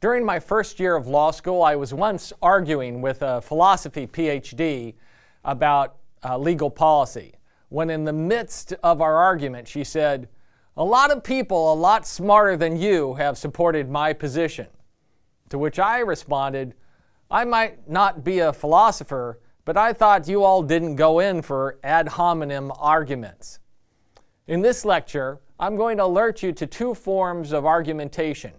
During my first year of law school, I was once arguing with a philosophy PhD about uh, legal policy. When in the midst of our argument, she said, A lot of people a lot smarter than you have supported my position. To which I responded, I might not be a philosopher, but I thought you all didn't go in for ad hominem arguments. In this lecture, I'm going to alert you to two forms of argumentation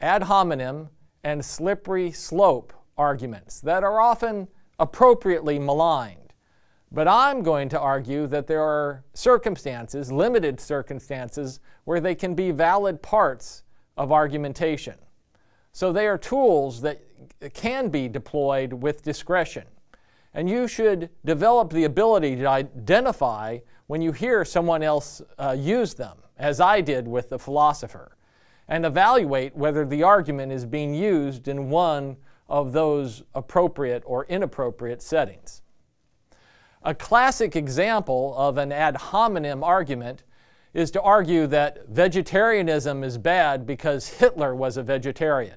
ad hominem, and slippery slope arguments that are often appropriately maligned. But I'm going to argue that there are circumstances, limited circumstances, where they can be valid parts of argumentation. So they are tools that can be deployed with discretion. And you should develop the ability to identify when you hear someone else uh, use them, as I did with the philosopher and evaluate whether the argument is being used in one of those appropriate or inappropriate settings. A classic example of an ad hominem argument is to argue that vegetarianism is bad because Hitler was a vegetarian.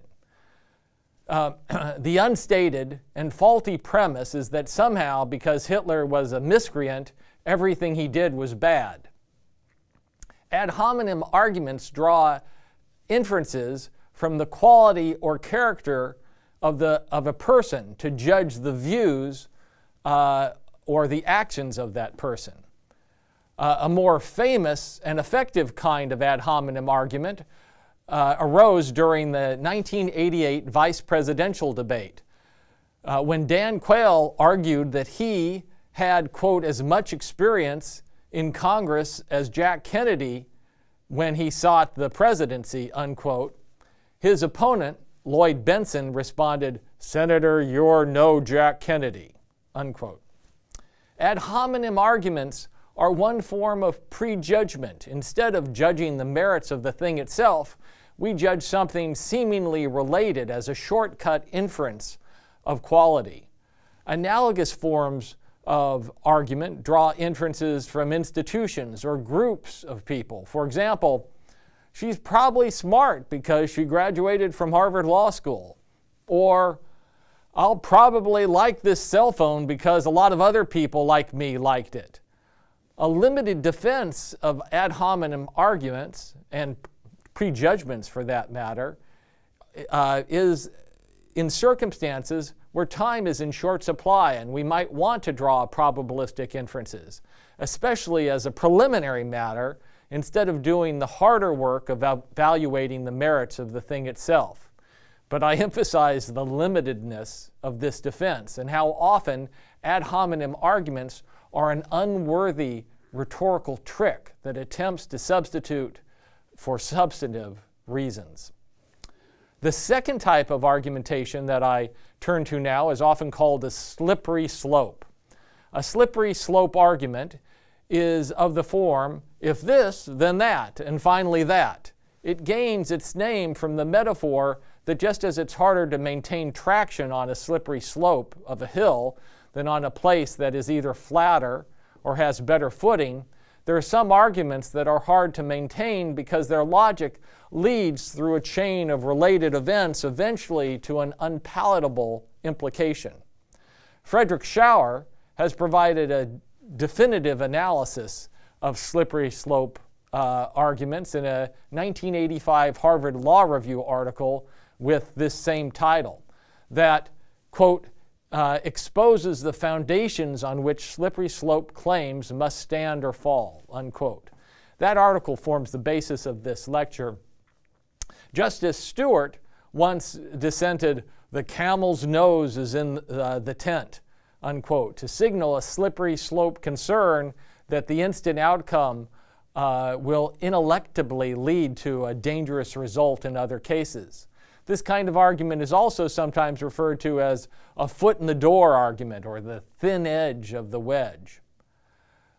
Uh, the unstated and faulty premise is that somehow, because Hitler was a miscreant, everything he did was bad. Ad hominem arguments draw inferences from the quality or character of, the, of a person to judge the views uh, or the actions of that person. Uh, a more famous and effective kind of ad hominem argument uh, arose during the 1988 vice presidential debate uh, when Dan Quayle argued that he had, quote, as much experience in Congress as Jack Kennedy when he sought the presidency, unquote. His opponent, Lloyd Bentsen, responded, Senator, you're no Jack Kennedy, unquote. Ad hominem arguments are one form of prejudgment. Instead of judging the merits of the thing itself, we judge something seemingly related as a shortcut inference of quality. Analogous forms of argument draw inferences from institutions or groups of people. For example, she's probably smart because she graduated from Harvard Law School. Or, I'll probably like this cell phone because a lot of other people like me liked it. A limited defense of ad hominem arguments and prejudgments for that matter uh, is in circumstances where time is in short supply and we might want to draw probabilistic inferences, especially as a preliminary matter instead of doing the harder work of evaluating the merits of the thing itself. But I emphasize the limitedness of this defense and how often ad hominem arguments are an unworthy rhetorical trick that attempts to substitute for substantive reasons. The second type of argumentation that I turn to now is often called a slippery slope. A slippery slope argument is of the form, if this, then that, and finally that. It gains its name from the metaphor that just as it's harder to maintain traction on a slippery slope of a hill than on a place that is either flatter or has better footing, there are some arguments that are hard to maintain because their logic leads through a chain of related events eventually to an unpalatable implication. Frederick Schauer has provided a definitive analysis of slippery slope uh, arguments in a 1985 Harvard Law Review article with this same title that, quote, uh, exposes the foundations on which slippery slope claims must stand or fall, unquote. That article forms the basis of this lecture. Justice Stewart once dissented, the camel's nose is in uh, the tent, unquote, to signal a slippery slope concern that the instant outcome uh, will ineluctably lead to a dangerous result in other cases. This kind of argument is also sometimes referred to as a foot in the door argument or the thin edge of the wedge.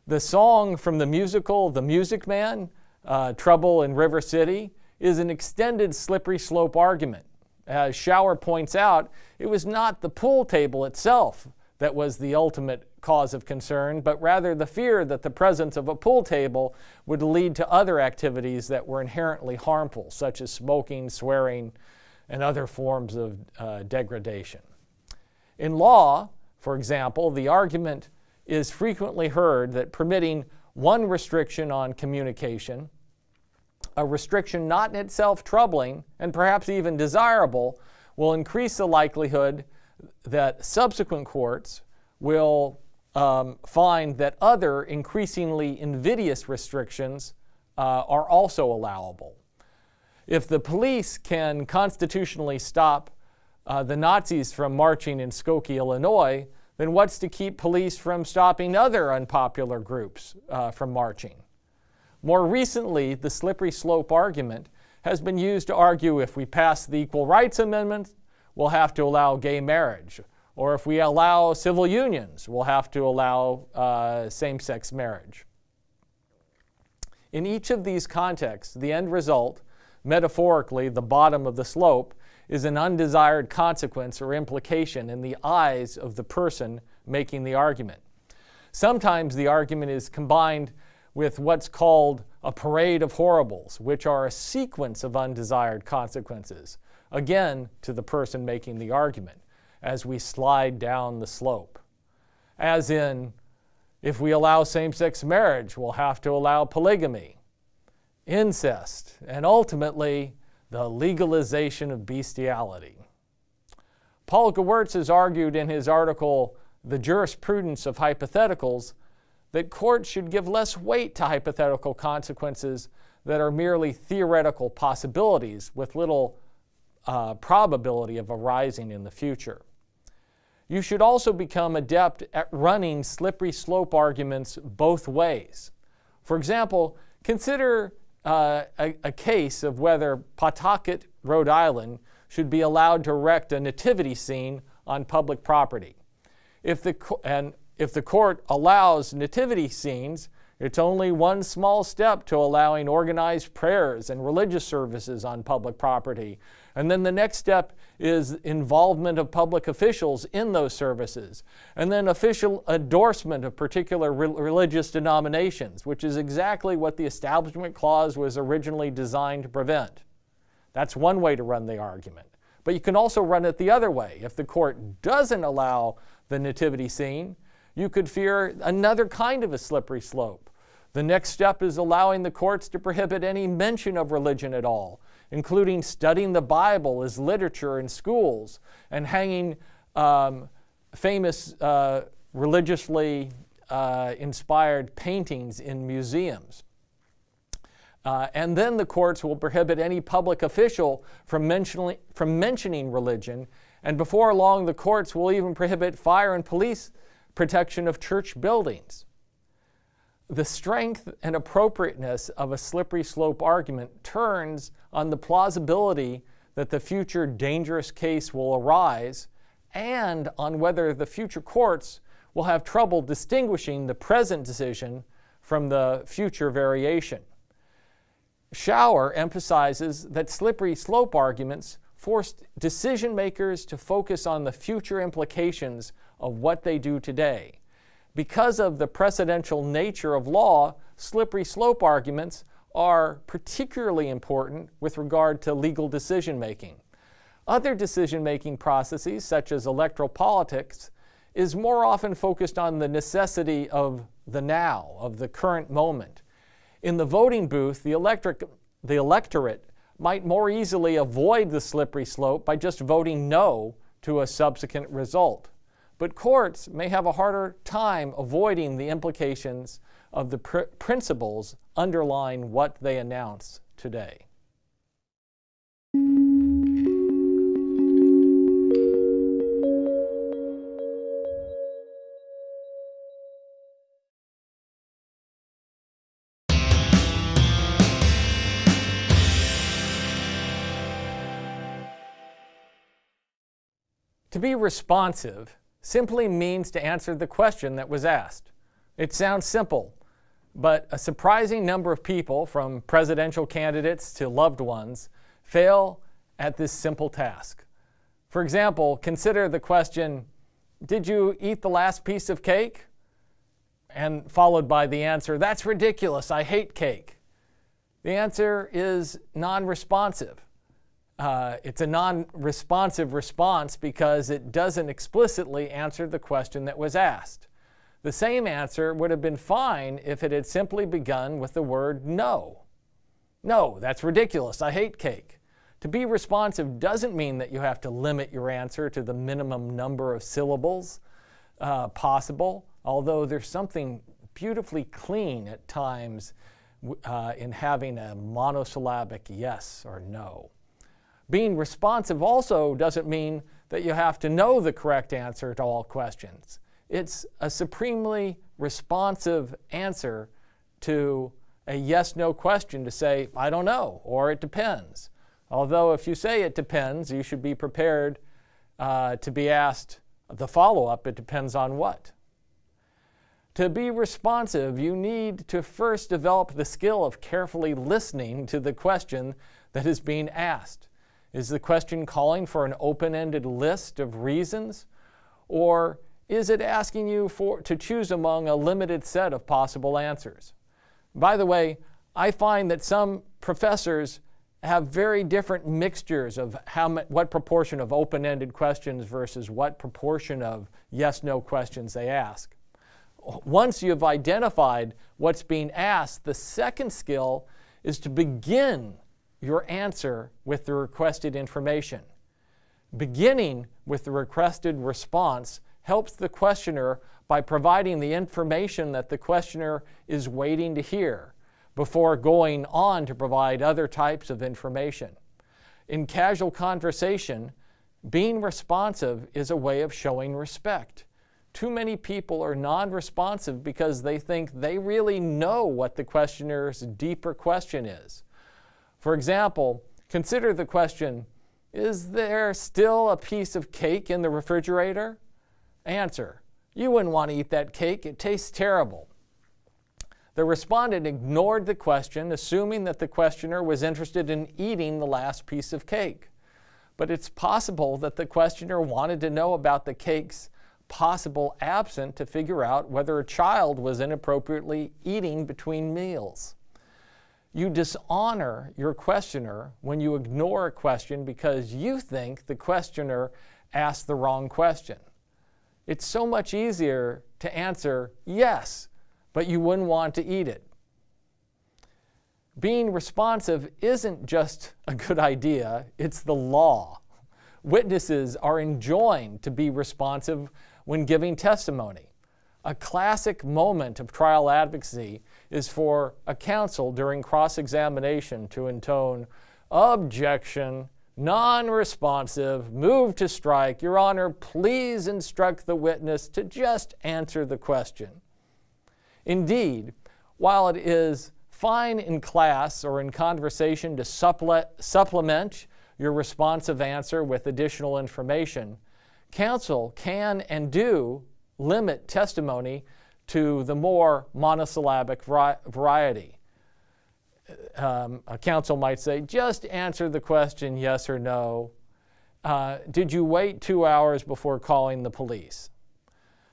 The song from the musical The Music Man, uh, Trouble in River City, is an extended slippery slope argument. As Schauer points out, it was not the pool table itself that was the ultimate cause of concern, but rather the fear that the presence of a pool table would lead to other activities that were inherently harmful, such as smoking, swearing, and other forms of uh, degradation. In law, for example, the argument is frequently heard that permitting one restriction on communication, a restriction not in itself troubling and perhaps even desirable, will increase the likelihood that subsequent courts will um, find that other increasingly invidious restrictions uh, are also allowable. If the police can constitutionally stop uh, the Nazis from marching in Skokie, Illinois, then what's to keep police from stopping other unpopular groups uh, from marching? More recently, the slippery slope argument has been used to argue if we pass the Equal Rights Amendment, we'll have to allow gay marriage. Or if we allow civil unions, we'll have to allow uh, same sex marriage. In each of these contexts, the end result, metaphorically the bottom of the slope, is an undesired consequence or implication in the eyes of the person making the argument. Sometimes the argument is combined with what's called a parade of horribles, which are a sequence of undesired consequences, again to the person making the argument, as we slide down the slope. As in, if we allow same sex marriage, we'll have to allow polygamy, incest, and ultimately the legalization of bestiality. Paul Gewirtz has argued in his article, The Jurisprudence of Hypotheticals, that courts should give less weight to hypothetical consequences that are merely theoretical possibilities with little uh, probability of arising in the future. You should also become adept at running slippery slope arguments both ways. For example, consider uh, a, a, case of whether Pawtucket, Rhode Island, should be allowed to erect a nativity scene on public property. If the, and if the court allows nativity scenes, it's only one small step to allowing organized prayers and religious services on public property. And then the next step is involvement of public officials in those services. And then official endorsement of particular re- religious denominations, which is exactly what the Establishment Clause was originally designed to prevent. That's one way to run the argument. But you can also run it the other way. If the court doesn't allow the nativity scene, you could fear another kind of a slippery slope. The next step is allowing the courts to prohibit any mention of religion at all, including studying the Bible as literature in schools and hanging um, famous uh, religiously uh, inspired paintings in museums. Uh, and then the courts will prohibit any public official from mentioning, from mentioning religion. And before long, the courts will even prohibit fire and police protection of church buildings the strength and appropriateness of a slippery slope argument turns on the plausibility that the future dangerous case will arise and on whether the future courts will have trouble distinguishing the present decision from the future variation. Schauer emphasizes that slippery slope arguments force decision makers to focus on the future implications of what they do today because of the precedential nature of law, slippery slope arguments are particularly important with regard to legal decision making. Other decision making processes, such as electoral politics, is more often focused on the necessity of the now, of the current moment. In the voting booth, the, electric, the electorate might more easily avoid the slippery slope by just voting no to a subsequent result. But courts may have a harder time avoiding the implications of the pr- principles underlying what they announce today. To be responsive simply means to answer the question that was asked. It sounds simple, but a surprising number of people, from presidential candidates to loved ones, fail at this simple task. For example, consider the question Did you eat the last piece of cake? And followed by the answer, That's ridiculous, I hate cake. The answer is non responsive. Uh, it's a non responsive response because it doesn't explicitly answer the question that was asked. The same answer would have been fine if it had simply begun with the word no. No, that's ridiculous. I hate cake. To be responsive doesn't mean that you have to limit your answer to the minimum number of syllables uh, possible, although there's something beautifully clean at times uh, in having a monosyllabic yes or no. Being responsive also doesn't mean that you have to know the correct answer to all questions. It's a supremely responsive answer to a yes no question to say, I don't know, or it depends. Although, if you say it depends, you should be prepared uh, to be asked the follow up, it depends on what. To be responsive, you need to first develop the skill of carefully listening to the question that is being asked. Is the question calling for an open ended list of reasons? Or is it asking you for, to choose among a limited set of possible answers? By the way, I find that some professors have very different mixtures of how what proportion of open-ended questions versus what proportion of yes-no questions they ask. Once you've identified what's being asked, the second skill is to begin your answer with the requested information. Beginning with the requested response helps the questioner by providing the information that the questioner is waiting to hear before going on to provide other types of information. In casual conversation, being responsive is a way of showing respect. Too many people are non responsive because they think they really know what the questioner's deeper question is. For example, consider the question Is there still a piece of cake in the refrigerator? Answer You wouldn't want to eat that cake, it tastes terrible. The respondent ignored the question, assuming that the questioner was interested in eating the last piece of cake. But it's possible that the questioner wanted to know about the cake's possible absent to figure out whether a child was inappropriately eating between meals. You dishonor your questioner when you ignore a question because you think the questioner asked the wrong question. It's so much easier to answer yes but you wouldn't want to eat it. Being responsive isn't just a good idea, it's the law. Witnesses are enjoined to be responsive when giving testimony. A classic moment of trial advocacy is for a counsel during cross examination to intone, Objection, non responsive, move to strike. Your Honor, please instruct the witness to just answer the question. Indeed, while it is fine in class or in conversation to supplement your responsive answer with additional information, counsel can and do limit testimony to the more monosyllabic variety. Um, a counsel might say, just answer the question yes or no. Uh, did you wait two hours before calling the police?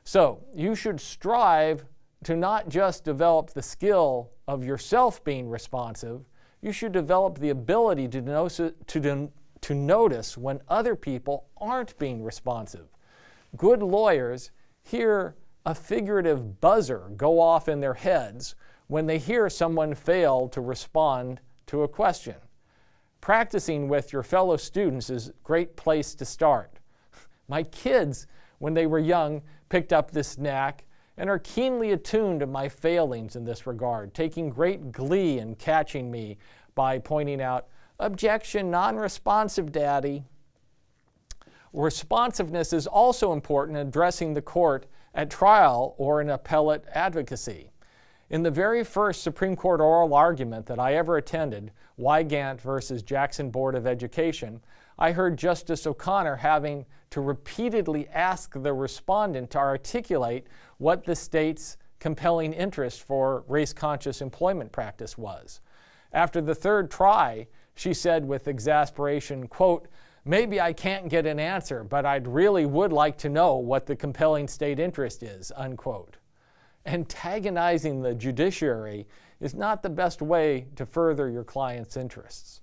So you should strive to not just develop the skill of yourself being responsive, you should develop the ability to, know, to, to notice when other people aren't being responsive. Good lawyers hear a figurative buzzer go off in their heads when they hear someone fail to respond to a question. Practicing with your fellow students is a great place to start. My kids, when they were young, picked up this knack and are keenly attuned to my failings in this regard, taking great glee in catching me by pointing out, Objection, non responsive, Daddy. Responsiveness is also important in addressing the court at trial or in appellate advocacy. In the very first Supreme Court oral argument that I ever attended, Wygant versus Jackson Board of Education, I heard Justice O'Connor having to repeatedly ask the respondent to articulate what the state's compelling interest for race conscious employment practice was. After the third try, she said with exasperation, quote, Maybe I can't get an answer, but I'd really would like to know what the compelling state interest is, unquote. Antagonizing the judiciary is not the best way to further your client's interests.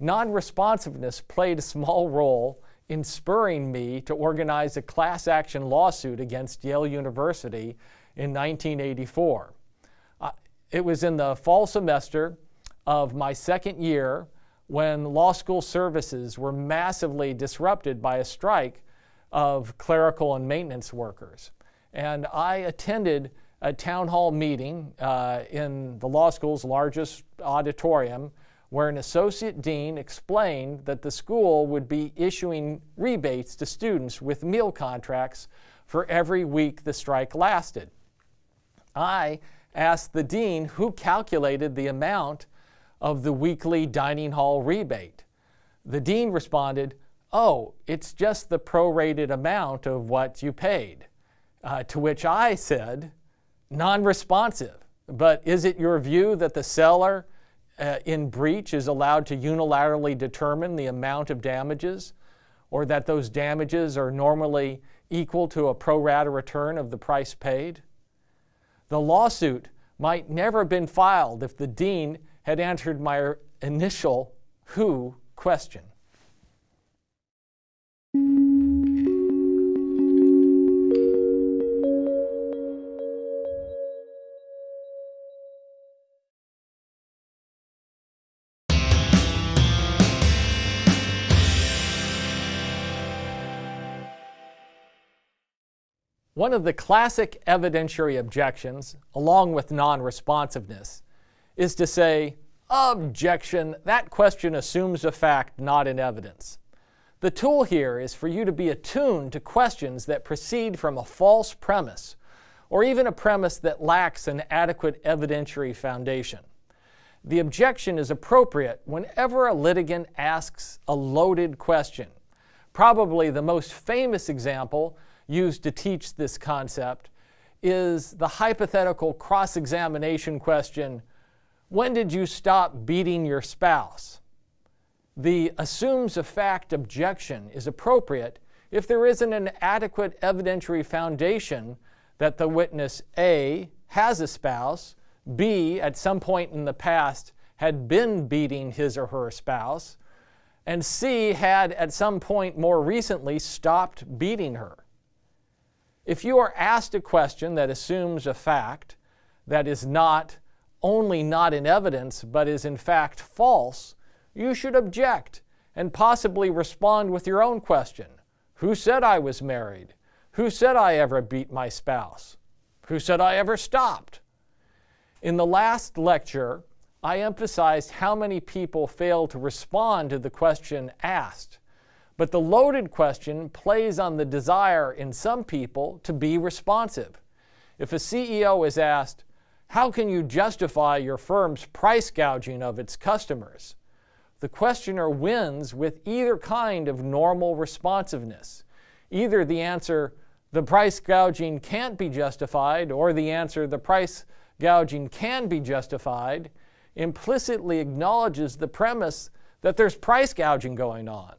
non responsiveness played a small role in spurring me to organize a class action lawsuit against Yale University in 1984. Uh, it was in the fall semester of my second year when law school services were massively disrupted by a strike of clerical and maintenance workers. And I attended a town hall meeting uh, in the law school's largest auditorium where an associate dean explained that the school would be issuing rebates to students with meal contracts for every week the strike lasted. I asked the dean who calculated the amount of the weekly dining hall rebate. The dean responded, Oh, it's just the prorated amount of what you paid. Uh, to which I said, non responsive. But is it your view that the seller uh, in breach is allowed to unilaterally determine the amount of damages, or that those damages are normally equal to a pro rata return of the price paid? The lawsuit might never have been filed if the dean had answered my initial who question. One of the classic evidentiary objections, along with non responsiveness, is to say, Objection, that question assumes a fact not in evidence. The tool here is for you to be attuned to questions that proceed from a false premise, or even a premise that lacks an adequate evidentiary foundation. The objection is appropriate whenever a litigant asks a loaded question. Probably the most famous example used to teach this concept is the hypothetical cross examination question When did you stop beating your spouse? The assumes a fact objection is appropriate if there isn't an adequate evidentiary foundation that the witness A has a spouse, B at some point in the past had been beating his or her spouse, and C had at some point more recently stopped beating her. If you are asked a question that assumes a fact that is not only not in evidence, but is in fact false, you should object and possibly respond with your own question Who said I was married? Who said I ever beat my spouse? Who said I ever stopped? In the last lecture, I emphasized how many people fail to respond to the question asked. But the loaded question plays on the desire in some people to be responsive. If a CEO is asked, How can you justify your firm's price gouging of its customers? The questioner wins with either kind of normal responsiveness. Either the answer, the price gouging can't be justified, or the answer, the price gouging can be justified, implicitly acknowledges the premise that there's price gouging going on.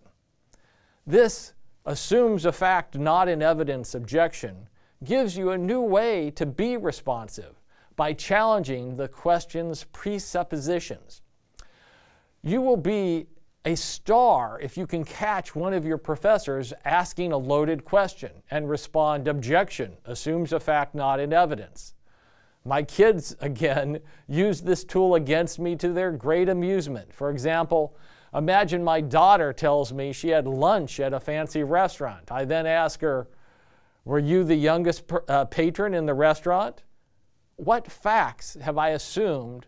This assumes a fact not in evidence objection gives you a new way to be responsive by challenging the question's presuppositions. You will be a star if you can catch one of your professors asking a loaded question and respond, objection, assumes a fact not in evidence. My kids, again, use this tool against me to their great amusement. For example, Imagine my daughter tells me she had lunch at a fancy restaurant. I then ask her, Were you the youngest per, uh, patron in the restaurant? What facts have I assumed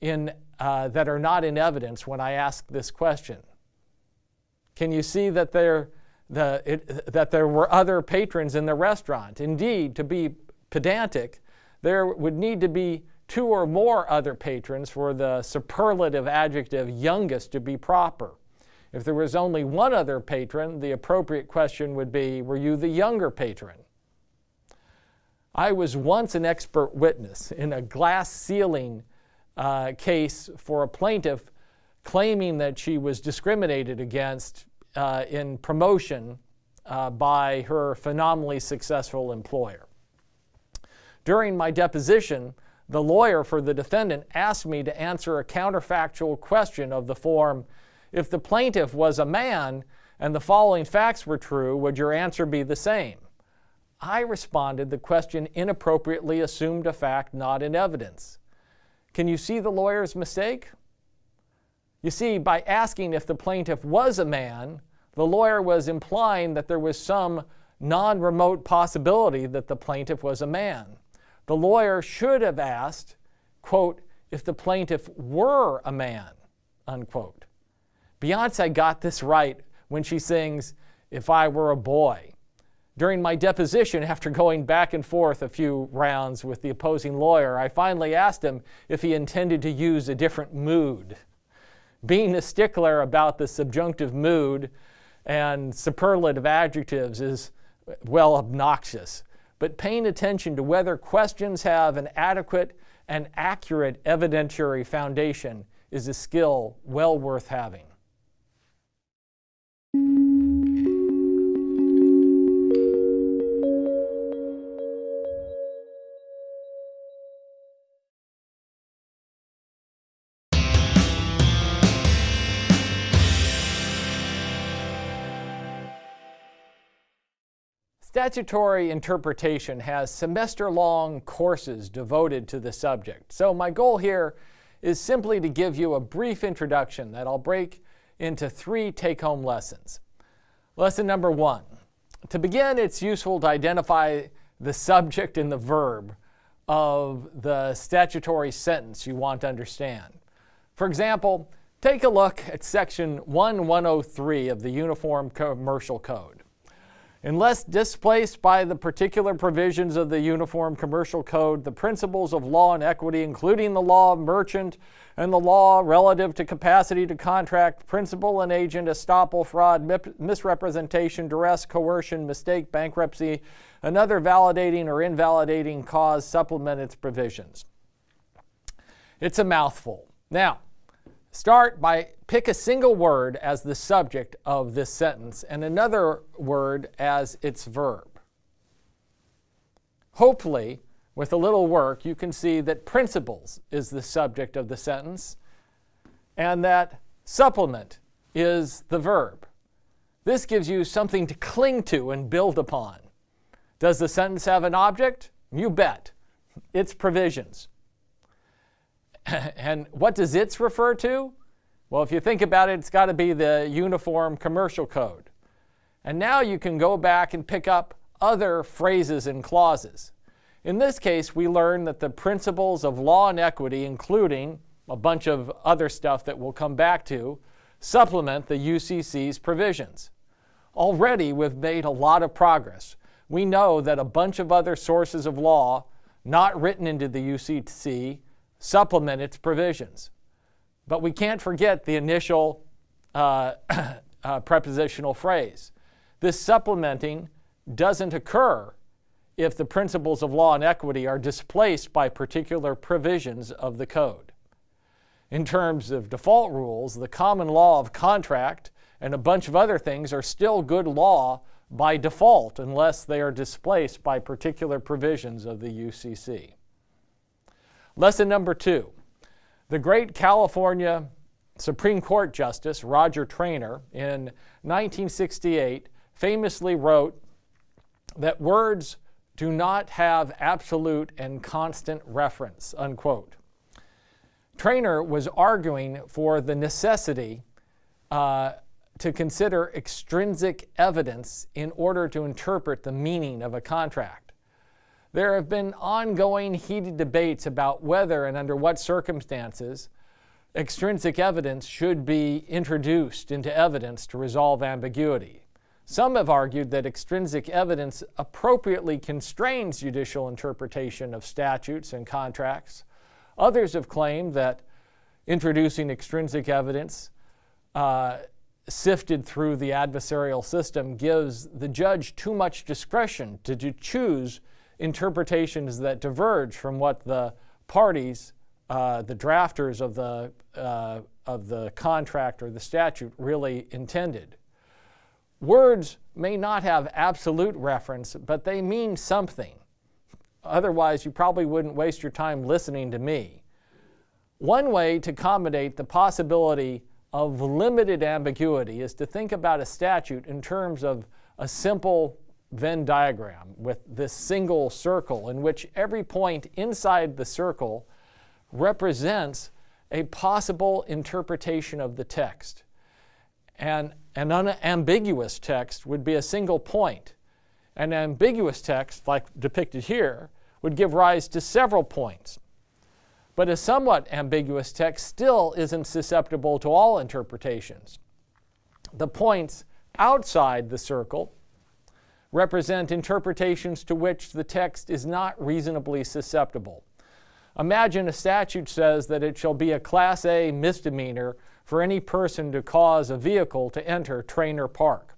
in, uh, that are not in evidence when I ask this question? Can you see that there, the, it, that there were other patrons in the restaurant? Indeed, to be pedantic, there would need to be two or more other patrons for the superlative adjective youngest to be proper. If there was only one other patron, the appropriate question would be Were you the younger patron? I was once an expert witness in a glass ceiling uh, case for a plaintiff claiming that she was discriminated against uh, in promotion uh, by her phenomenally successful employer. During my deposition, the lawyer for the defendant asked me to answer a counterfactual question of the form if the plaintiff was a man and the following facts were true, would your answer be the same? I responded, the question inappropriately assumed a fact not in evidence. Can you see the lawyer's mistake? You see, by asking if the plaintiff was a man, the lawyer was implying that there was some non remote possibility that the plaintiff was a man. The lawyer should have asked, quote, if the plaintiff were a man, unquote. Beyonce got this right when she sings, If I Were a Boy. During my deposition, after going back and forth a few rounds with the opposing lawyer, I finally asked him if he intended to use a different mood. Being a stickler about the subjunctive mood and superlative adjectives is, well, obnoxious. But paying attention to whether questions have an adequate and accurate evidentiary foundation is a skill well worth having. Statutory interpretation has semester long courses devoted to the subject. So, my goal here is simply to give you a brief introduction that I'll break into three take home lessons. Lesson number one To begin, it's useful to identify the subject and the verb of the statutory sentence you want to understand. For example, take a look at section 1103 of the Uniform Commercial Code. Unless displaced by the particular provisions of the Uniform Commercial Code, the principles of law and equity, including the law of merchant and the law relative to capacity to contract, principal and agent, estoppel, fraud, misrepresentation, duress, coercion, mistake, bankruptcy, another validating or invalidating cause supplement its provisions. It's a mouthful. Now, Start by pick a single word as the subject of this sentence and another word as its verb. Hopefully, with a little work, you can see that principles is the subject of the sentence and that supplement is the verb. This gives you something to cling to and build upon. Does the sentence have an object? You bet. It's provisions. and what does its refer to? Well, if you think about it, it's got to be the Uniform Commercial Code. And now you can go back and pick up other phrases and clauses. In this case, we learn that the principles of law and equity, including a bunch of other stuff that we'll come back to, supplement the UCC's provisions. Already, we've made a lot of progress. We know that a bunch of other sources of law not written into the UCC supplement its provisions. But we can't forget the initial uh, uh, prepositional phrase. This supplementing doesn't occur if the principles of law and equity are displaced by particular provisions of the code. In terms of default rules, the common law of contract and a bunch of other things are still good law by default unless they are displaced by particular provisions of the UCC. Lesson number two the great California Supreme Court Justice Roger Traynor in 1968 famously wrote that words do not have absolute and constant reference, unquote. Traynor was arguing for the necessity uh, to consider extrinsic evidence in order to interpret the meaning of a contract. There have been ongoing heated debates about whether and under what circumstances extrinsic evidence should be introduced into evidence to resolve ambiguity. Some have argued that extrinsic evidence appropriately constrains judicial interpretation of statutes and contracts. Others have claimed that introducing extrinsic evidence uh, sifted through the adversarial system gives the judge too much discretion to, to choose interpretations that diverge from what the parties, uh, the drafters of the, uh, of the contract or the statute, really intended. Words may not have absolute reference, but they mean something. Otherwise, you probably wouldn't waste your time listening to me. One way to accommodate the possibility of limited ambiguity is to think about a statute in terms of a simple Venn diagram with this single circle in which every point inside the circle represents a possible interpretation of the text. And an unambiguous text would be a single point. An ambiguous text, like depicted here, would give rise to several points. But a somewhat ambiguous text still isn't susceptible to all interpretations. The points outside the circle represent interpretations to which the text is not reasonably susceptible. Imagine a statute says that it shall be a Class A misdemeanor for any person to cause a vehicle to enter Traynor Park.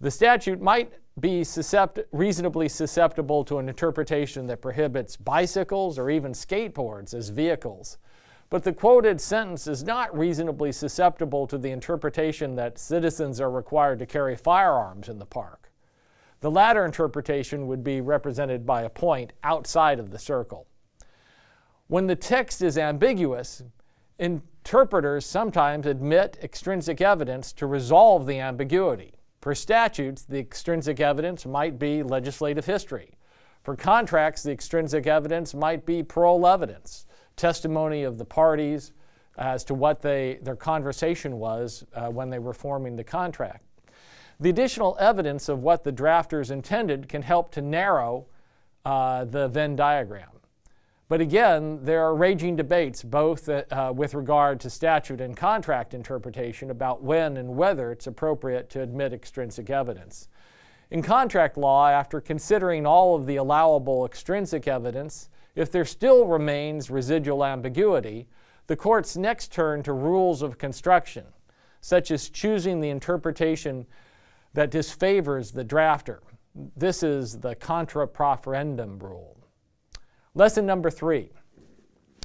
The statute might be suscept- reasonably susceptible to an interpretation that prohibits bicycles or even skateboards as vehicles. But the quoted sentence is not reasonably susceptible to the interpretation that citizens are required to carry firearms in the park. The latter interpretation would be represented by a point outside of the circle. When the text is ambiguous, interpreters sometimes admit extrinsic evidence to resolve the ambiguity. For statutes, the extrinsic evidence might be legislative history. For contracts, the extrinsic evidence might be parol evidence, testimony of the parties as to what they, their conversation was uh, when they were forming the contract. The additional evidence of what the drafters intended can help to narrow uh, the Venn diagram. But again, there are raging debates both uh, with regard to statute and contract interpretation about when and whether it's appropriate to admit extrinsic evidence. In contract law, after considering all of the allowable extrinsic evidence, if there still remains residual ambiguity, the courts next turn to rules of construction, such as choosing the interpretation that disfavors the drafter. This is the contra proferentem rule. Lesson number three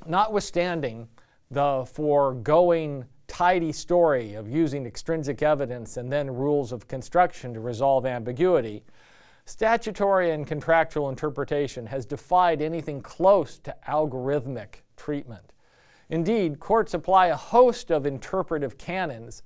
notwithstanding the foregoing tidy story of using extrinsic evidence and then rules of construction to resolve ambiguity, statutory and contractual interpretation has defied anything close to algorithmic treatment. Indeed, courts apply a host of interpretive canons,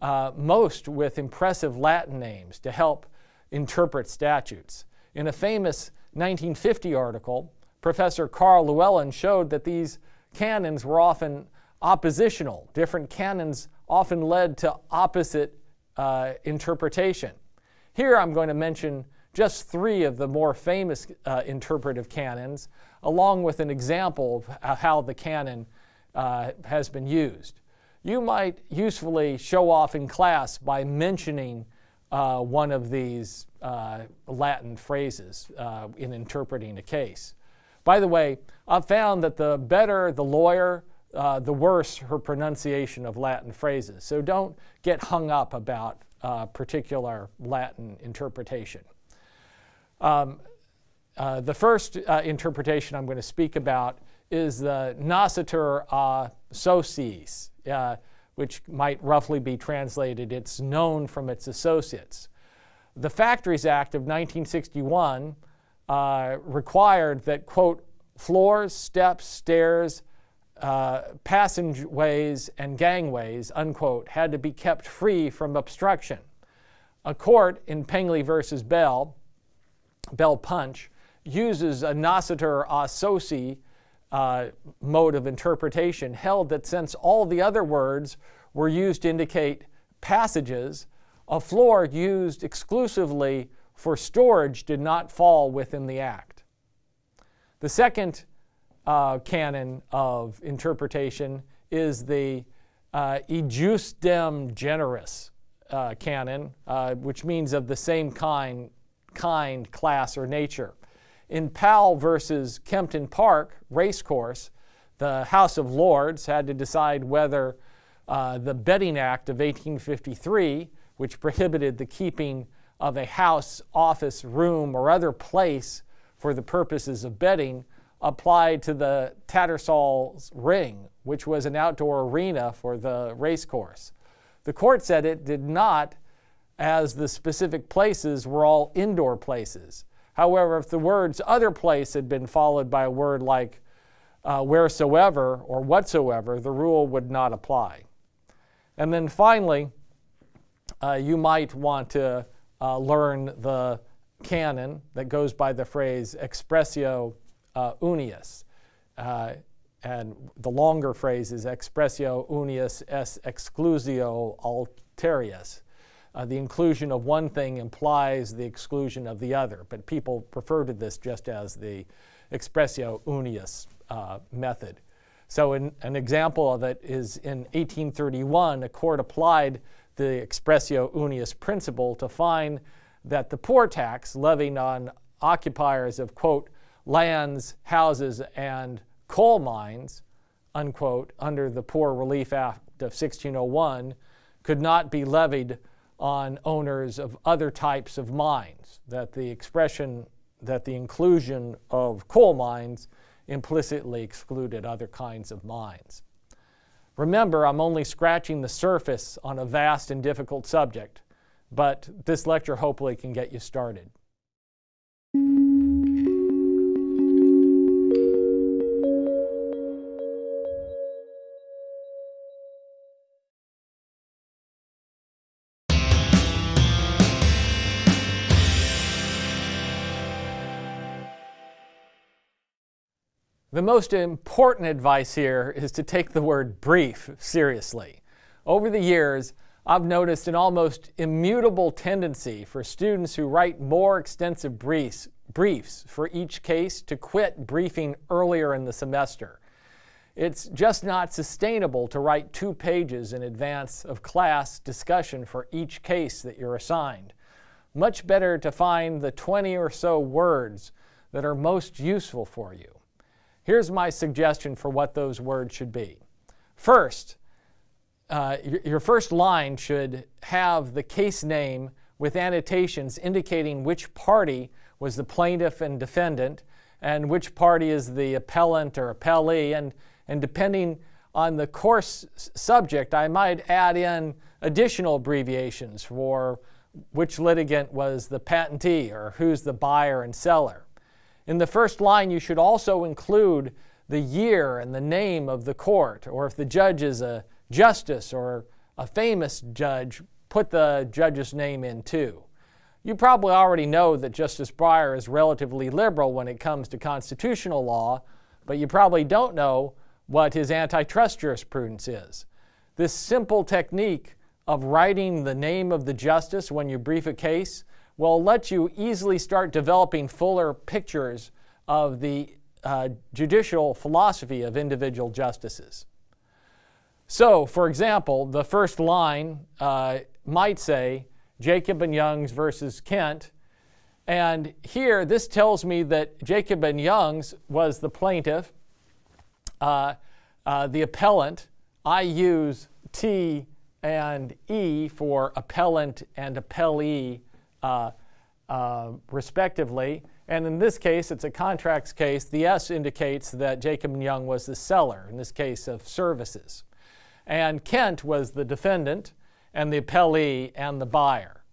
uh, most with impressive Latin names, to help interpret statutes. In a famous 1950 article, Professor Karl Llewellyn showed that these canons were often oppositional. Different canons often led to opposite uh, interpretation. Here I'm going to mention just three of the more famous uh, interpretive canons, along with an example of how the canon uh, has been used. You might usefully show off in class by mentioning uh, one of these uh, Latin phrases uh, in interpreting a case. By the way, I've found that the better the lawyer, uh, the worse her pronunciation of Latin phrases. So don't get hung up about uh, particular Latin interpretation. Um, uh, the first interpretation I'm going to speak about is the Noscitur a Sociis, uh, which might roughly be translated, it's known from its associates. The Factories Act of 1961 uh, required that, quote, floors, steps, stairs, uh, passageways, and gangways, unquote, had to be kept free from obstruction. A court in Pengelly versus Bell, Bell Punch, uses a noscitur a soci uh, mode of interpretation, held that since all the other words were used to indicate passages, a floor used exclusively for storage did not fall within the act. The second uh, canon of interpretation is the uh, ejusdem generis uh, canon, uh, which means of the same kind, kind, class, or nature. In Powell versus Kempton Park racecourse, the House of Lords had to decide whether uh, the Betting Act of 1853, which prohibited the keeping of a house, office, room, or other place for the purposes of betting applied to the Tattersall's Ring, which was an outdoor arena for the racecourse. The court said it did not, as the specific places were all indoor places. However, if the words other place had been followed by a word like uh, wheresoever or whatsoever, the rule would not apply. And then finally, uh, you might want to uh, learn the canon that goes by the phrase expressio uh, unius. Uh, and the longer phrase is expressio unius es exclusio alterius. Uh, the inclusion of one thing implies the exclusion of the other, but people refer to this just as the expressio unius uh, method. So in, an example of it is in 1831, a court applied the expressio unius principle to find that the poor tax levied on occupiers of, quote, lands, houses, and coal mines, unquote, under the Poor Relief Act of 1601 could not be levied on owners of other types of mines, that the expression that the inclusion of coal mines implicitly excluded other kinds of mines. Remember, I'm only scratching the surface on a vast and difficult subject, but this lecture hopefully can get you started. The most important advice here is to take the word brief seriously. Over the years, I've noticed an almost immutable tendency for students who write more extensive briefs, briefs for each case to quit briefing earlier in the semester. It's just not sustainable to write two pages in advance of class discussion for each case that you're assigned. Much better to find the 20 or so words that are most useful for you. Here's my suggestion for what those words should be. First, uh, your, first line should have the case name with annotations indicating which party was the plaintiff and defendant and which party is the appellant or appellee. And, and depending on the course subject, I might add in additional abbreviations for which litigant was the patentee or who's the buyer and seller. In the first line, you should also include the year and the name of the court, or if the judge is a justice or a famous judge, put the judge's name in too. You probably already know that Justice Breyer is relatively liberal when it comes to constitutional law, but you probably don't know what his antitrust jurisprudence is. This simple technique of writing the name of the justice when you brief a case will let you easily start developing fuller pictures of the uh, judicial philosophy of individual justices. So, for example, the first line uh, might say Jacob and Youngs versus Kent. And here, this tells me that Jacob and Youngs was the plaintiff, uh, uh the appellant. I use T and E for appellant and appellee uh, uh, respectively. And in this case, it's a contracts case. The S indicates that Jacob Young was the seller, in this case of services. And Kent was the defendant, and the appellee and the buyer.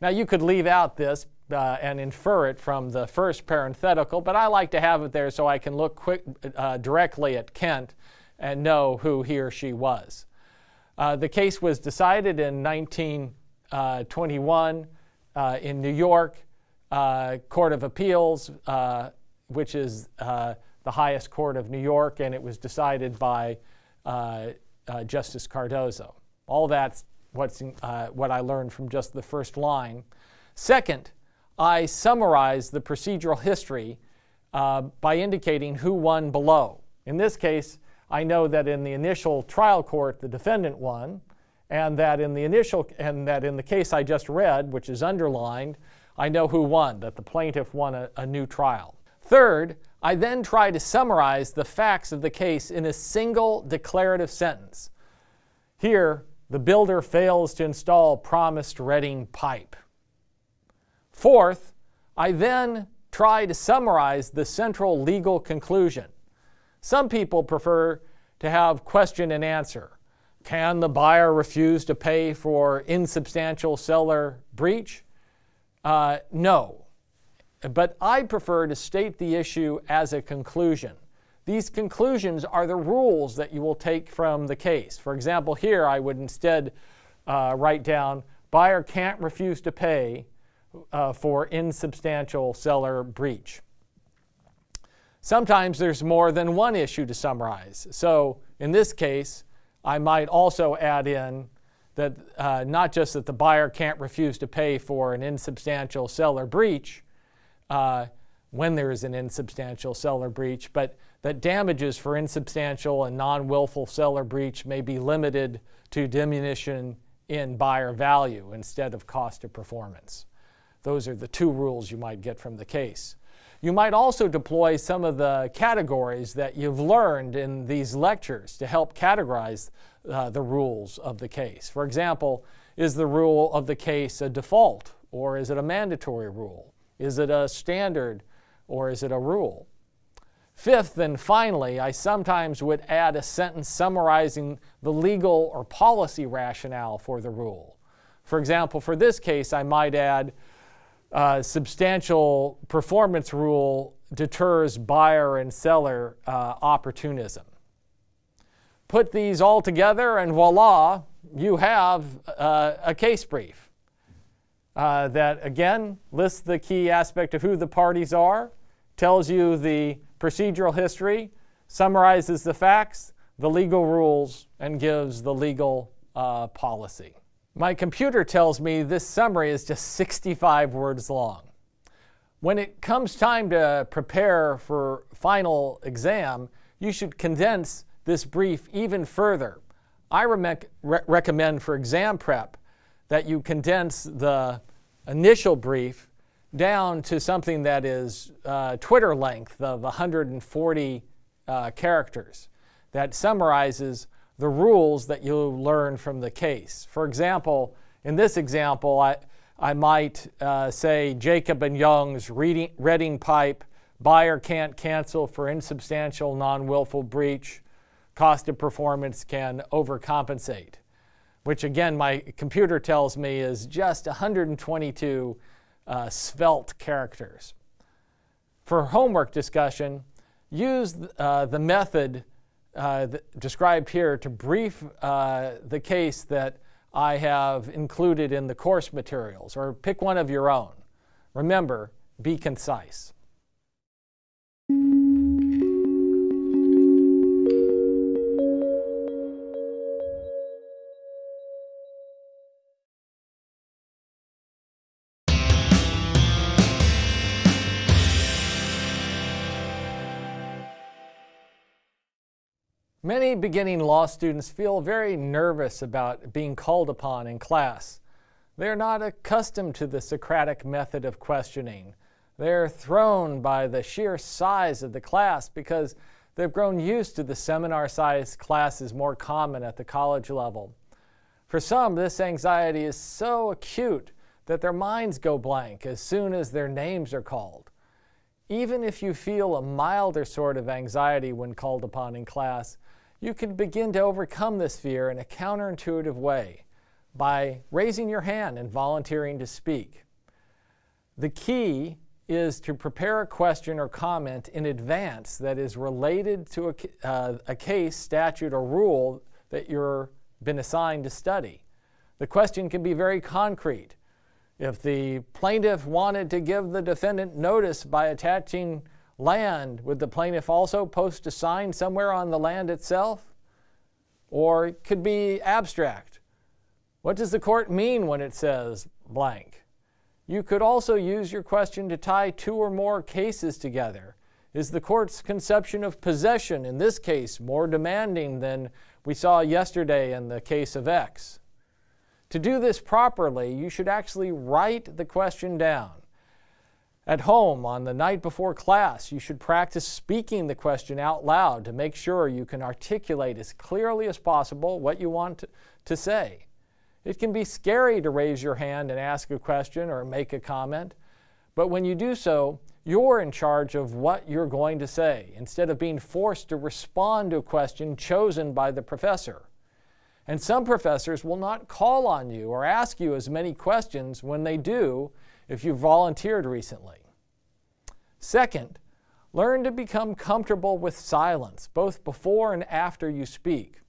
Now, you could leave out this uh, and infer it from the first parenthetical, but I like to have it there so I can look quick, uh, directly at Kent and know who he or she was. Uh, the case was decided in 1921 uh, in New York uh, Court of Appeals, uh, which is uh, the highest court of New York, and it was decided by uh, Justice Cardozo. All that's what's what I learned from just the first line. Second, I summarize the procedural history by indicating who won below. In this case, I know that in the initial trial court, the defendant won and that in the initial and that in the case I just read, which is underlined, I know who won, that the plaintiff won a, a new trial. Third, I then try to summarize the facts of the case in a single declarative sentence. Here, the builder fails to install promised Reading pipe. Fourth, I then try to summarize the central legal conclusion. Some people prefer to have question and answer. Can the buyer refuse to pay for insubstantial seller breach? Uh, no. But I prefer to state the issue as a conclusion. These conclusions are the rules that you will take from the case. For example, here I would instead uh, write down buyer can't refuse to pay uh, for insubstantial seller breach. Sometimes there's more than one issue to summarize. So in this case, I might also add in that uh, not just that the buyer can't refuse to pay for an insubstantial seller breach uh, when there is an insubstantial seller breach, but that damages for insubstantial and non willful seller breach may be limited to diminution in buyer value instead of cost of performance. Those are the two rules you might get from the case. You might also deploy some of the categories that you've learned in these lectures to help categorize uh, the rules of the case. For example, is the rule of the case a default or is it a mandatory rule? Is it a standard or is it a rule? Fifth and finally, I sometimes would add a sentence summarizing the legal or policy rationale for the rule. For example, for this case, I might add uh, substantial performance rule deters buyer and seller uh, opportunism. Put these all together, and voila, you have uh, a case brief uh, that, again, lists the key aspect of who the parties are, tells you the procedural history, summarizes the facts, the legal rules, and gives the legal uh, policy. My computer tells me this summary is just 65 words long. When it comes time to prepare for final exam, you should condense this brief even further. I re recommend for exam prep that you condense the initial brief down to something that is uh, Twitter length of 140 uh, characters that summarizes the rules that you learn from the case. For example, in this example, I, I might uh, say Jacob and Young's reading, Reading pipe, buyer can't cancel for insubstantial non-willful breach, cost of performance can overcompensate, which again, my computer tells me is just 122 uh, svelte characters. For homework discussion, use uh, the method uh, described here to brief uh, the case that I have included in the course materials, or pick one of your own. Remember, be concise. Many beginning law students feel very nervous about being called upon in class. They're not accustomed to the Socratic method of questioning. They're thrown by the sheer size of the class because they've grown used to the seminar sized classes more common at the college level. For some, this anxiety is so acute that their minds go blank as soon as their names are called. Even if you feel a milder sort of anxiety when called upon in class, you can begin to overcome this fear in a counterintuitive way by raising your hand and volunteering to speak. The key is to prepare a question or comment in advance that is related to a, uh, a case, statute, or rule that you've been assigned to study. The question can be very concrete. If the plaintiff wanted to give the defendant notice by attaching land, would the plaintiff also post a sign somewhere on the land itself? Or it could be abstract. What does the court mean when it says blank? You could also use your question to tie two or more cases together. Is the court's conception of possession, in this case, more demanding than we saw yesterday in the case of X? To do this properly, you should actually write the question down. At home, on the night before class, you should practice speaking the question out loud to make sure you can articulate as clearly as possible what you want to, say. It can be scary to raise your hand and ask a question or make a comment, but when you do so, you're in charge of what you're going to say instead of being forced to respond to a question chosen by the professor. And some professors will not call on you or ask you as many questions when they do if you volunteered recently. Second, Learn to become comfortable with silence, both before and after you speak.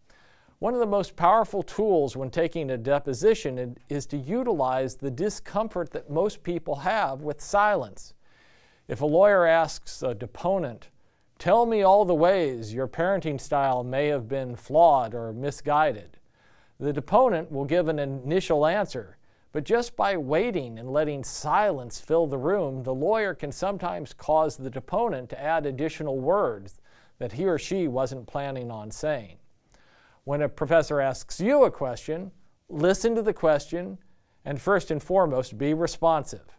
One of the most powerful tools when taking a deposition is to utilize the discomfort that most people have with silence. If a lawyer asks a deponent, Tell me all the ways your parenting style may have been flawed or misguided, the deponent will give an initial answer, but just by waiting and letting silence fill the room, the lawyer can sometimes cause the deponent to add additional words that he or she wasn't planning on saying. When a professor asks you a question, listen to the question and first and foremost be responsive.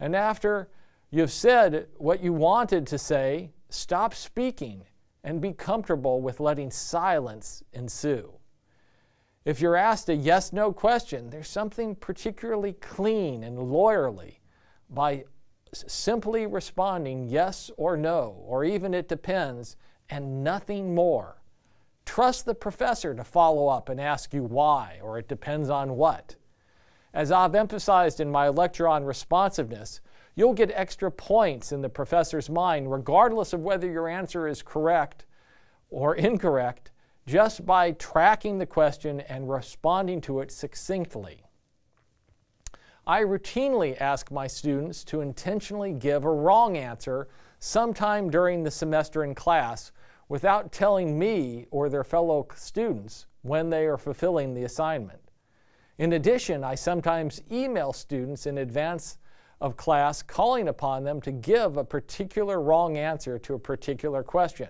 And after you've said what you wanted to say, stop speaking and be comfortable with letting silence ensue. If you're asked a yes no question, there's something particularly clean and lawyerly by simply responding yes or no, or even it depends, and nothing more. Trust the professor to follow up and ask you why, or it depends on what. As I've emphasized in my lecture on responsiveness, you'll get extra points in the professor's mind, regardless of whether your answer is correct or incorrect, just by tracking the question and responding to it succinctly. I routinely ask my students to intentionally give a wrong answer sometime during the semester in class without telling me or their fellow students when they are fulfilling the assignment. In addition, I sometimes email students in advance of class calling upon them to give a particular wrong answer to a particular question.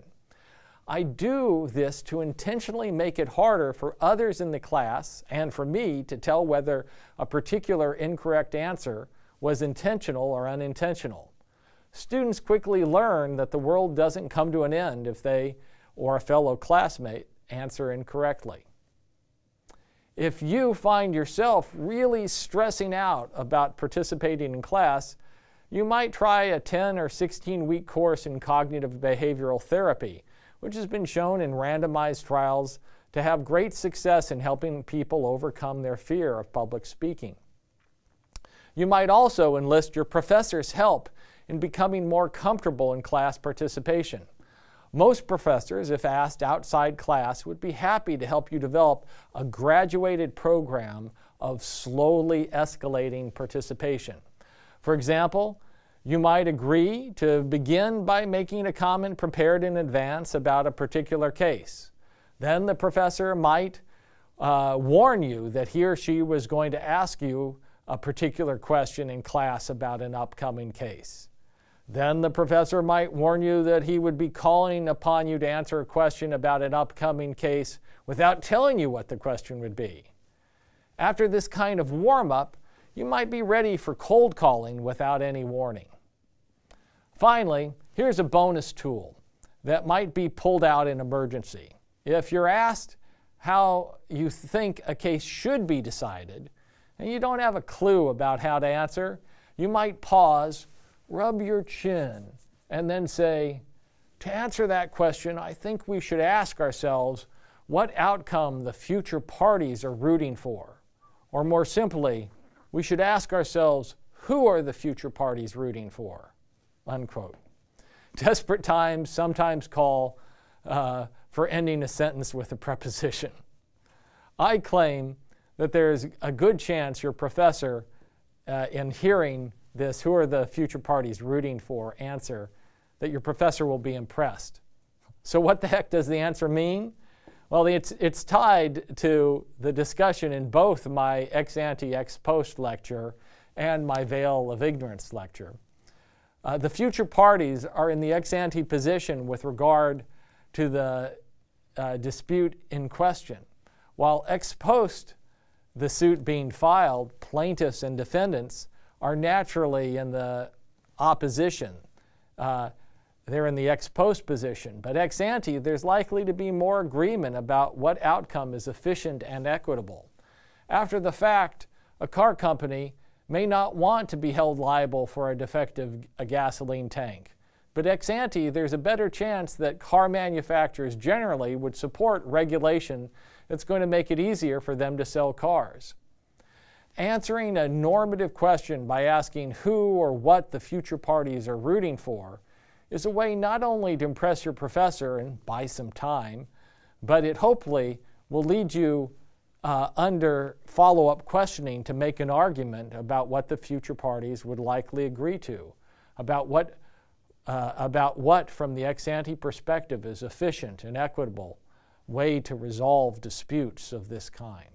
I do this to intentionally make it harder for others in the class and for me to tell whether a particular incorrect answer was intentional or unintentional. Students quickly learn that the world doesn't come to an end if they or a fellow classmate answer incorrectly. If you find yourself really stressing out about participating in class, you might try a 10 or 16 week course in cognitive behavioral therapy which has been shown in randomized trials to have great success in helping people overcome their fear of public speaking. You might also enlist your professor's help in becoming more comfortable in class participation. Most professors, if asked outside class, would be happy to help you develop a graduated program of slowly escalating participation. For example, you might agree to begin by making a comment prepared in advance about a particular case. Then the professor might uh, warn you that he or she was going to ask you a particular question in class about an upcoming case. Then the professor might warn you that he would be calling upon you to answer a question about an upcoming case without telling you what the question would be. After this kind of warm up, you might be ready for cold calling without any warning. Finally, here's a bonus tool that might be pulled out in emergency. If you're asked how you think a case should be decided, and you don't have a clue about how to answer, you might pause, rub your chin, and then say, To answer that question, I think we should ask ourselves what outcome the future parties are rooting for. Or more simply, we should ask ourselves, Who are the future parties rooting for? Unquote. Desperate times sometimes call uh, for ending a sentence with a preposition. I claim that there is a good chance your professor, uh, in hearing this, who are the future parties rooting for answer, that your professor will be impressed. So, what the heck does the answer mean? Well, it's, it's tied to the discussion in both my ex ante, ex post lecture and my veil of ignorance lecture. Uh, the future parties are in the ex ante position with regard to the uh, dispute in question, while ex post, the suit being filed, plaintiffs and defendants are naturally in the opposition. Uh, they're in the ex post position. But ex ante, there's likely to be more agreement about what outcome is efficient and equitable. After the fact, a car company may not want to be held liable for a defective a gasoline tank. But ex ante, there's a better chance that car manufacturers generally would support regulation that's going to make it easier for them to sell cars. Answering a normative question by asking who or what the future parties are rooting for is a way not only to impress your professor and buy some time, but it hopefully will lead you uh, under follow up questioning to make an argument about what the future parties would likely agree to, about what, uh, about what from the ex ante perspective, is efficient and equitable way to resolve disputes of this kind.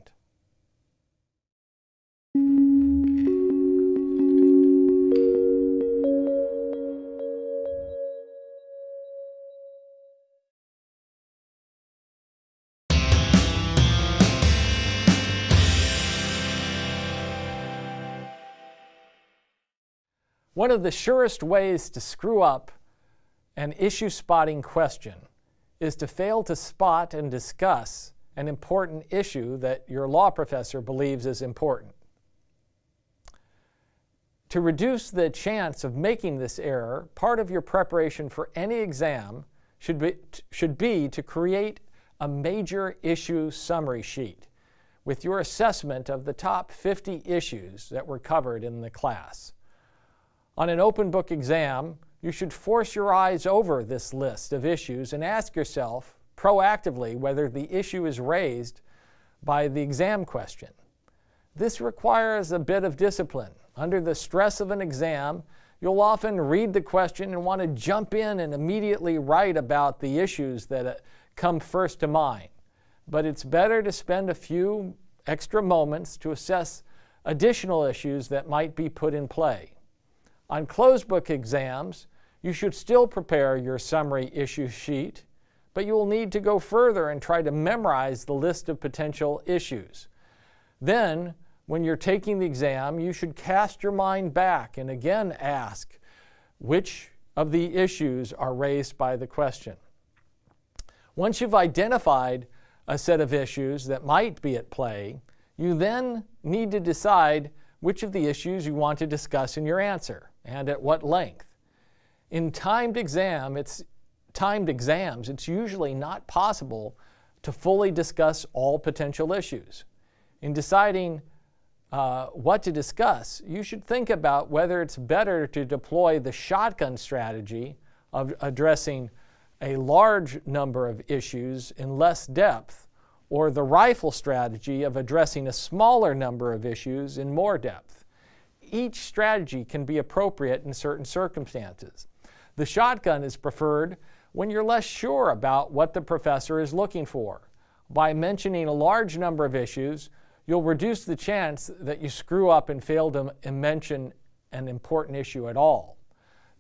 One of the surest ways to screw up an issue spotting question is to fail to spot and discuss an important issue that your law professor believes is important. To reduce the chance of making this error, part of your preparation for any exam should be, should be to create a major issue summary sheet with your assessment of the top 50 issues that were covered in the class. On an open book exam, you should force your eyes over this list of issues and ask yourself proactively whether the issue is raised by the exam question. This requires a bit of discipline. Under the stress of an exam, you'll often read the question and want to jump in and immediately write about the issues that uh, come first to mind. But it's better to spend a few extra moments to assess additional issues that might be put in play. On closed book exams, you should still prepare your summary issue sheet, but you will need to go further and try to memorize the list of potential issues. Then, when you're taking the exam, you should cast your mind back and again ask which of the issues are raised by the question. Once you've identified a set of issues that might be at play, you then need to decide which of the issues you want to discuss in your answer and at what length. In timed exam, it's timed exams, it's usually not possible to fully discuss all potential issues. In deciding uh, what to discuss, you should think about whether it's better to deploy the shotgun strategy of addressing a large number of issues in less depth, or the rifle strategy of addressing a smaller number of issues in more depth each strategy can be appropriate in certain circumstances. The shotgun is preferred when you're less sure about what the professor is looking for. By mentioning a large number of issues, you'll reduce the chance that you screw up and fail to mention an important issue at all.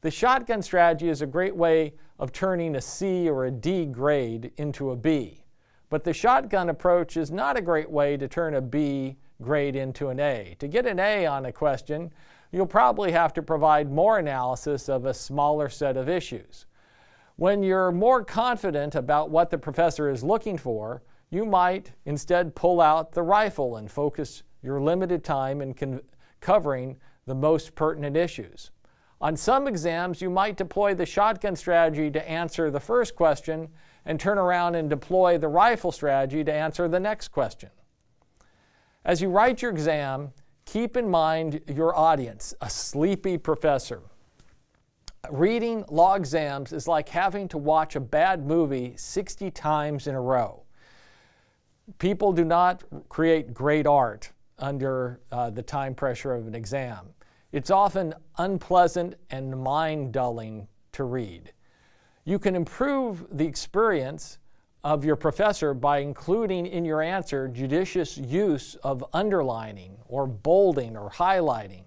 The shotgun strategy is a great way of turning a C or a D grade into a B. But the shotgun approach is not a great way to turn a B grade into an A. To get an A on a question, you'll probably have to provide more analysis of a smaller set of issues. When you're more confident about what the professor is looking for, you might instead pull out the rifle and focus your limited time in covering the most pertinent issues. On some exams, you might deploy the shotgun strategy to answer the first question and turn around and deploy the rifle strategy to answer the next question. As you write your exam, keep in mind your audience, a sleepy professor. Reading law exams is like having to watch a bad movie 60 times in a row. People do not create great art under uh, the time pressure of an exam. It's often unpleasant and mind dulling to read. You can improve the experience of your professor by including in your answer judicious use of underlining or bolding or highlighting.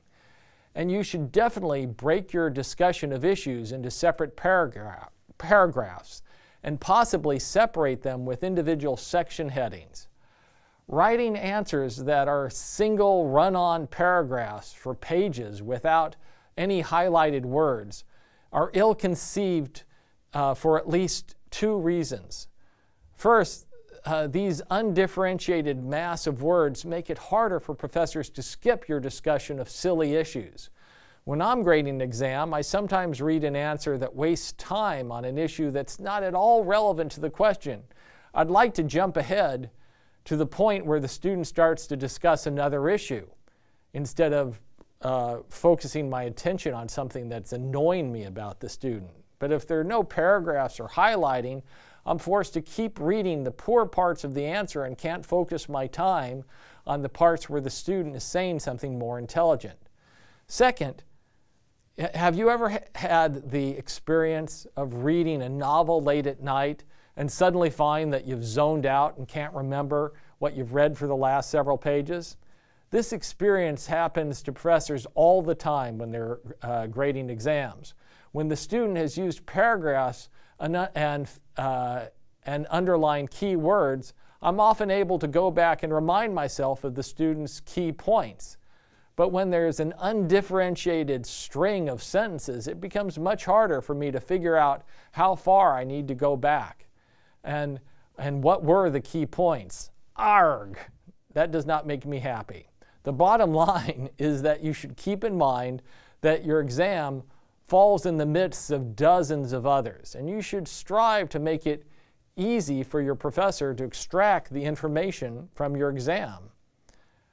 And you should definitely break your discussion of issues into separate paragraph, paragraphs and possibly separate them with individual section headings. Writing answers that are single run on paragraphs for pages without any highlighted words are ill conceived uh, for at least two reasons. First, uh, these undifferentiated mass of words make it harder for professors to skip your discussion of silly issues. When I'm grading an exam, I sometimes read an answer that wastes time on an issue that's not at all relevant to the question. I'd like to jump ahead to the point where the student starts to discuss another issue instead of uh, focusing my attention on something that's annoying me about the student. But if there are no paragraphs or highlighting, I'm forced to keep reading the poor parts of the answer and can't focus my time on the parts where the student is saying something more intelligent. Second, have you ever had the experience of reading a novel late at night and suddenly find that you've zoned out and can't remember what you've read for the last several pages? This experience happens to professors all the time when they're uh, grading exams. When the student has used paragraphs and, uh, and underlined key words, I'm often able to go back and remind myself of the student's key points. But when there's an undifferentiated string of sentences, it becomes much harder for me to figure out how far I need to go back. And, and what were the key points? Arg! That does not make me happy. The bottom line is that you should keep in mind that your exam falls in the midst of dozens of others, and you should strive to make it easy for your professor to extract the information from your exam.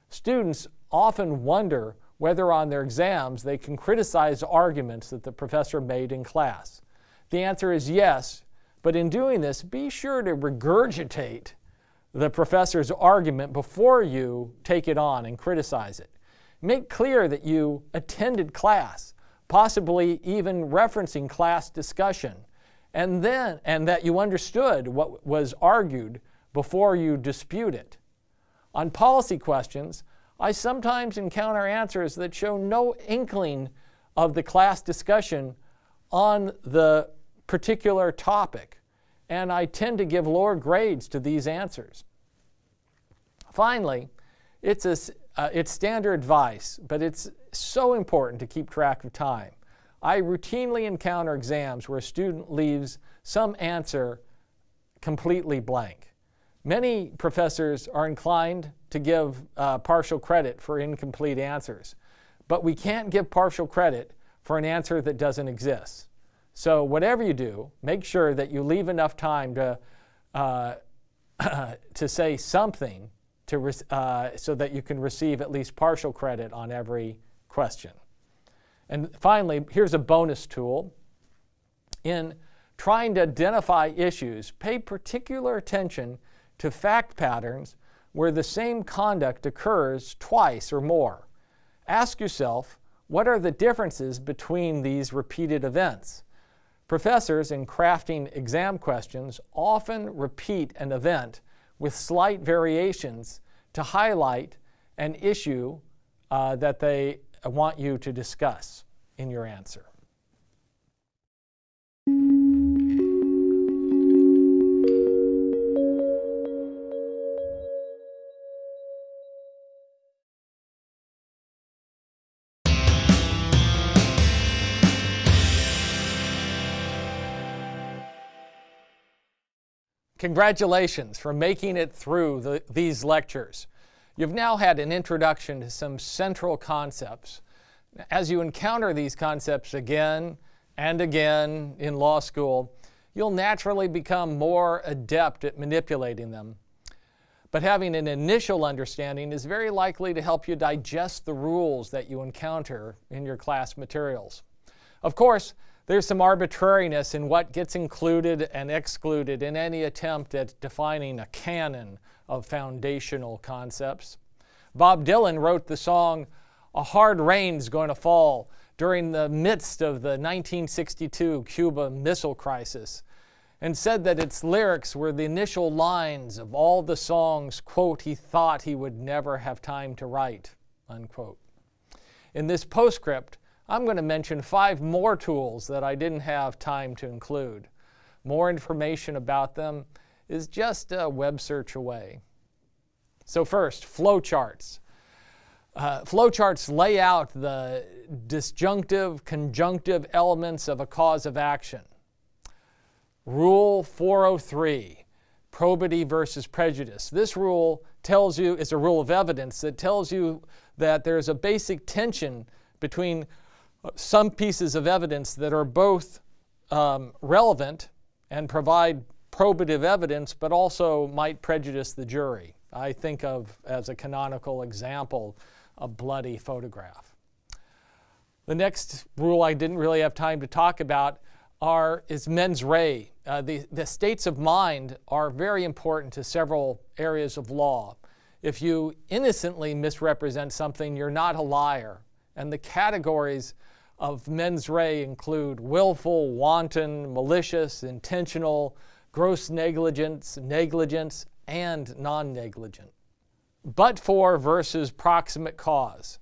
Students often wonder whether on their exams they can criticize arguments that the professor made in class. The answer is yes, but in doing this, be sure to regurgitate the professor's argument before you take it on and criticize it. Make clear that you attended class, possibly even referencing class discussion, and then and that you understood what was argued before you dispute it. On policy questions, I sometimes encounter answers that show no inkling of the class discussion on the particular topic, and I tend to give lower grades to these answers. Finally, it's, a, uh, it's standard advice, but it's so important to keep track of time. I routinely encounter exams where a student leaves some answer completely blank. Many professors are inclined to give uh, partial credit for incomplete answers, but we can't give partial credit for an answer that doesn't exist. So, whatever you do, make sure that you leave enough time to, uh, to say something to uh, so that you can receive at least partial credit on every question. And finally, here's a bonus tool. In trying to identify issues, pay particular attention to fact patterns where the same conduct occurs twice or more. Ask yourself, what are the differences between these repeated events? Professors, in crafting exam questions, often repeat an event with slight variations to highlight an issue uh, that they want you to discuss in your answer. Congratulations for making it through the, these lectures. You've now had an introduction to some central concepts. As you encounter these concepts again and again in law school, you'll naturally become more adept at manipulating them. But having an initial understanding is very likely to help you digest the rules that you encounter in your class materials. Of course, there's some arbitrariness in what gets included and excluded in any attempt at defining a canon of foundational concepts. Bob Dylan wrote the song A Hard Rain's Going to Fall during the midst of the 1962 Cuba Missile Crisis and said that its lyrics were the initial lines of all the songs, quote, he thought he would never have time to write, unquote. In this postscript, I'm going to mention five more tools that I didn't have time to include. More information about them is just a web search away. So first, flowcharts. Uh, flowcharts lay out the disjunctive, conjunctive elements of a cause of action. Rule 403, probity versus prejudice. This rule tells you, is a rule of evidence that tells you that there's a basic tension between some pieces of evidence that are both um, relevant and provide probative evidence, but also might prejudice the jury. I think of, as a canonical example, a bloody photograph. The next rule I didn't really have time to talk about are, is mens rea. Uh, the, the states of mind are very important to several areas of law. If you innocently misrepresent something, you're not a liar. And the categories of mens rea include willful, wanton, malicious, intentional, gross negligence, negligence, and non negligent. But for versus proximate cause.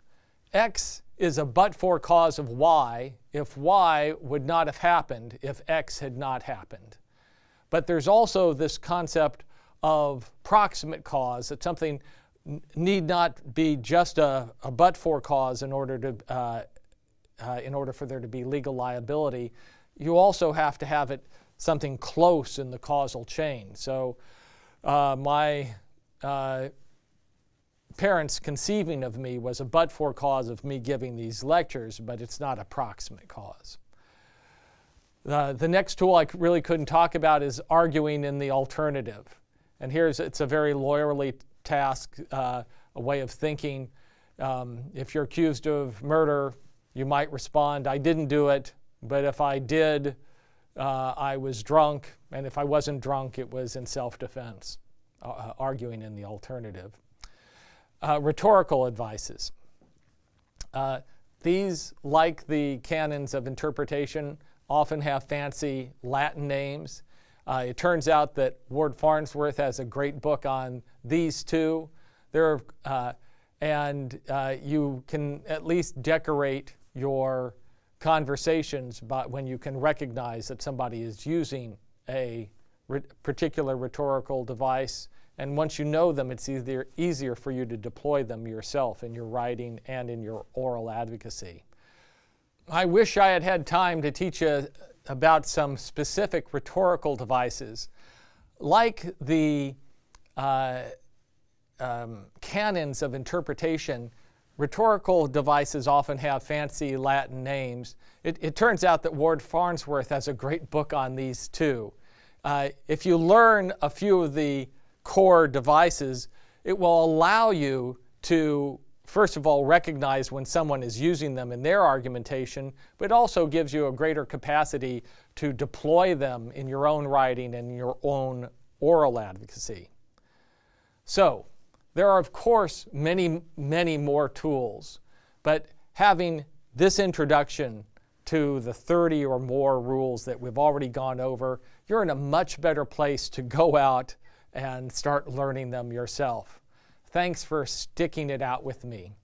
X is a but for cause of Y if Y would not have happened if X had not happened. But there's also this concept of proximate cause that something need not be just a, a but for cause in order to uh, uh, in order for there to be legal liability. You also have to have it something close in the causal chain. So uh, my uh, parents conceiving of me was a but for cause of me giving these lectures, but it's not a proximate cause. Uh, the next tool I really couldn't talk about is arguing in the alternative. And here's it's a very lawyerly task, uh, a way of thinking. Um, if you're accused of murder, you might respond, I didn't do it, but if I did, uh, I was drunk, and if I wasn't drunk, it was in self defense, uh, arguing in the alternative. Uh, rhetorical devices. Uh, these, like the canons of interpretation, often have fancy Latin names. Uh, it turns out that Ward Farnsworth has a great book on these two. There, uh, and uh, you can at least decorate your conversations but when you can recognize that somebody is using a re- particular rhetorical device and once you know them, it's easier, easier for you to deploy them yourself in your writing and in your oral advocacy. I wish I had had time to teach you about some specific rhetorical devices. Like the uh, um, canons of interpretation, rhetorical devices often have fancy Latin names. It, it, turns out that Ward Farnsworth has a great book on these too. Uh, if you learn a few of the core devices, it will allow you to, first of all, recognize when someone is using them in their argumentation, but also gives you a greater capacity to deploy them in your own writing and your own oral advocacy. So, there are, of course, many, many more tools, but having this introduction to the 30 or more rules that we've already gone over, you're in a much better place to go out and start learning them yourself. Thanks for sticking it out with me.